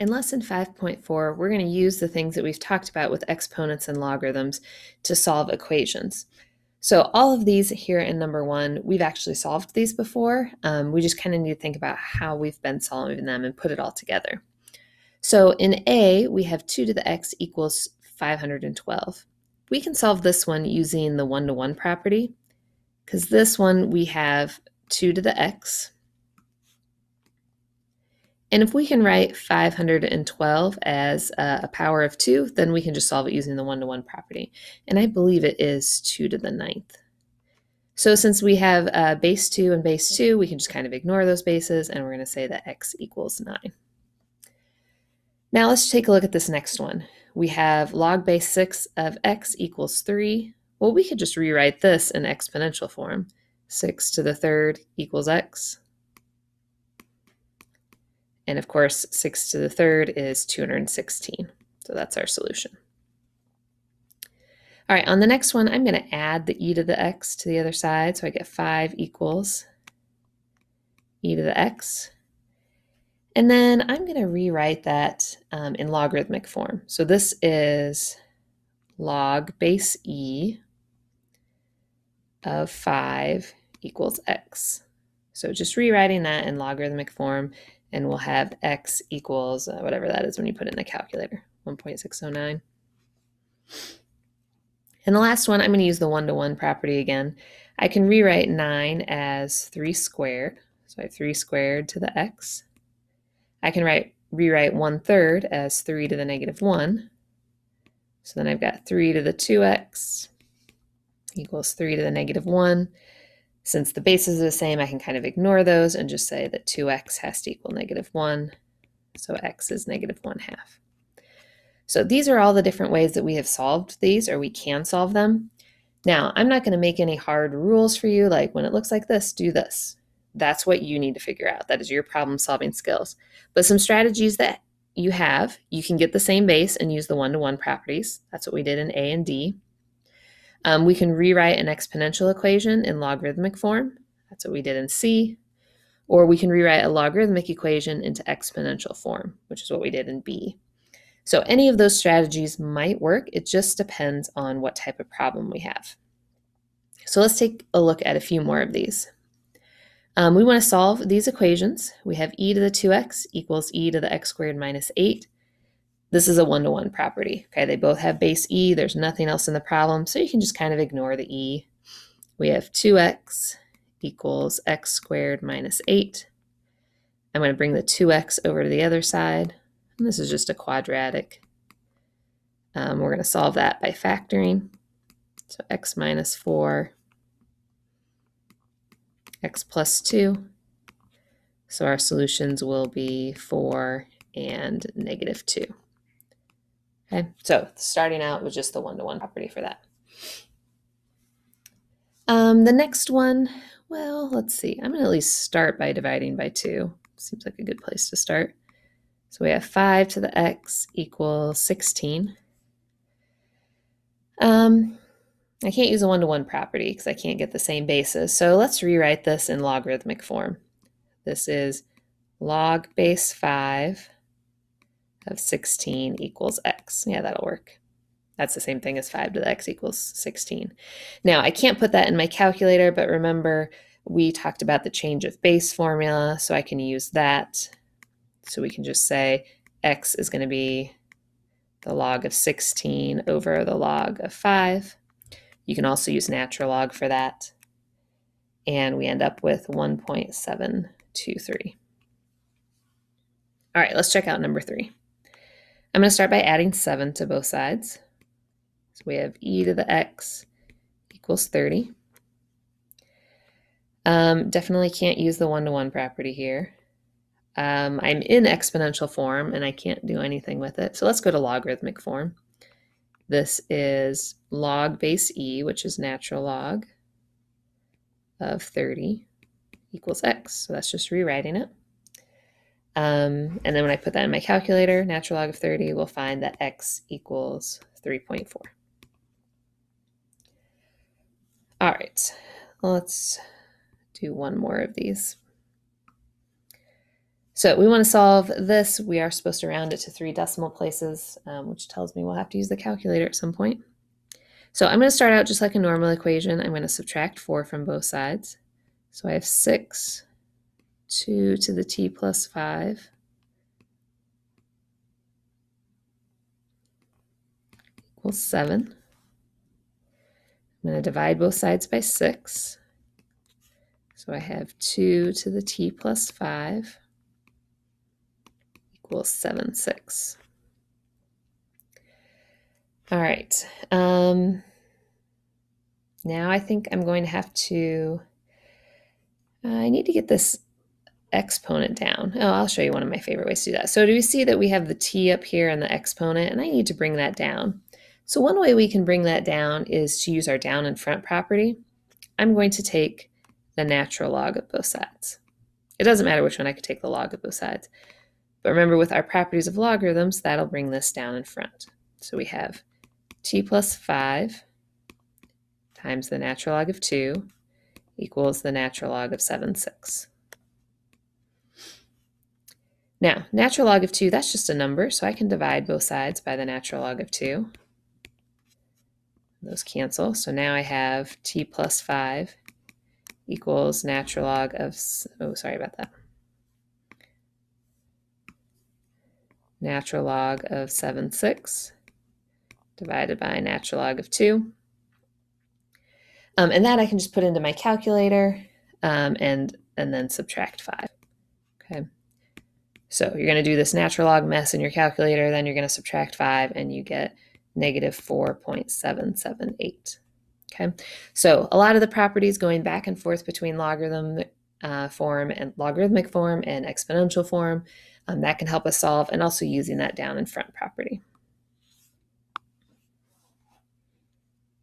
In lesson 5.4, we're going to use the things that we've talked about with exponents and logarithms to solve equations. So all of these here in number one, we've actually solved these before. Um, we just kind of need to think about how we've been solving them and put it all together. So in A, we have 2 to the x equals 512. We can solve this one using the one-to-one -one property, because this one we have 2 to the x and if we can write 512 as a power of 2, then we can just solve it using the one-to-one -one property. And I believe it is 2 to the ninth. So since we have uh, base 2 and base 2, we can just kind of ignore those bases, and we're going to say that x equals 9. Now let's take a look at this next one. We have log base 6 of x equals 3. Well, we could just rewrite this in exponential form. 6 to the third equals x. And of course, 6 to the third is 216. So that's our solution. All right, on the next one, I'm going to add the e to the x to the other side. So I get 5 equals e to the x. And then I'm going to rewrite that um, in logarithmic form. So this is log base e of 5 equals x. So just rewriting that in logarithmic form and we'll have x equals uh, whatever that is when you put it in the calculator, 1.609. And the last one, I'm going to use the one-to-one -one property again. I can rewrite 9 as 3 squared, so I have 3 squared to the x. I can write rewrite 1 third as 3 to the negative 1. So then I've got 3 to the 2x equals 3 to the negative 1. Since the bases are the same, I can kind of ignore those and just say that 2x has to equal negative 1. So x is negative 1 half. So these are all the different ways that we have solved these, or we can solve them. Now, I'm not going to make any hard rules for you, like when it looks like this, do this. That's what you need to figure out. That is your problem solving skills. But some strategies that you have, you can get the same base and use the one-to-one -one properties. That's what we did in A and D. Um, we can rewrite an exponential equation in logarithmic form. That's what we did in C. Or we can rewrite a logarithmic equation into exponential form, which is what we did in B. So any of those strategies might work. It just depends on what type of problem we have. So let's take a look at a few more of these. Um, we want to solve these equations. We have e to the 2x equals e to the x squared minus 8 this is a one-to-one property. Okay, they both have base e. There's nothing else in the problem, so you can just kind of ignore the e. We have 2x equals x squared minus 8. I'm going to bring the 2x over to the other side. And this is just a quadratic. Um, we're going to solve that by factoring. So x minus 4, x plus 2. So our solutions will be 4 and negative 2. Okay, so starting out with just the one-to-one property for that. Um, the next one, well, let's see. I'm going to at least start by dividing by 2. Seems like a good place to start. So we have 5 to the x equals 16. Um, I can't use a one-to-one -one property because I can't get the same basis. So let's rewrite this in logarithmic form. This is log base 5 of 16 equals x. Yeah, that'll work. That's the same thing as 5 to the x equals 16. Now, I can't put that in my calculator, but remember, we talked about the change of base formula, so I can use that. So we can just say x is going to be the log of 16 over the log of 5. You can also use natural log for that. And we end up with 1.723. All right, let's check out number 3. I'm going to start by adding 7 to both sides. So we have e to the x equals 30. Um, definitely can't use the one-to-one -one property here. Um, I'm in exponential form and I can't do anything with it. So let's go to logarithmic form. This is log base e, which is natural log of 30 equals x. So that's just rewriting it. Um, and then when I put that in my calculator, natural log of 30, we'll find that x equals 3.4. All right, let's do one more of these. So we want to solve this. We are supposed to round it to three decimal places, um, which tells me we'll have to use the calculator at some point. So I'm going to start out just like a normal equation. I'm going to subtract 4 from both sides. So I have 6, 2 to the t plus 5 equals 7. I'm going to divide both sides by 6. So I have 2 to the t plus 5 equals 7, 6. All right. Um, now I think I'm going to have to, uh, I need to get this exponent down. Oh, I'll show you one of my favorite ways to do that. So do we see that we have the t up here and the exponent, and I need to bring that down. So one way we can bring that down is to use our down and front property. I'm going to take the natural log of both sides. It doesn't matter which one, I could take the log of both sides. But remember with our properties of logarithms, that'll bring this down in front. So we have t plus 5 times the natural log of 2 equals the natural log of 7 6. Now, natural log of 2, that's just a number, so I can divide both sides by the natural log of 2. Those cancel, so now I have t plus 5 equals natural log of, oh, sorry about that. Natural log of 7 6 divided by natural log of 2. Um, and that I can just put into my calculator um, and, and then subtract 5. So you're going to do this natural log mess in your calculator, then you're going to subtract 5, and you get negative 4.778. Okay, so a lot of the properties going back and forth between logarithm uh, form and logarithmic form and exponential form, um, that can help us solve, and also using that down and front property.